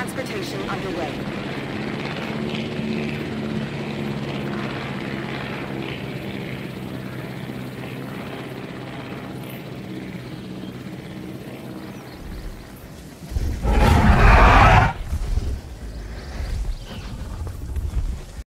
Transportation underway.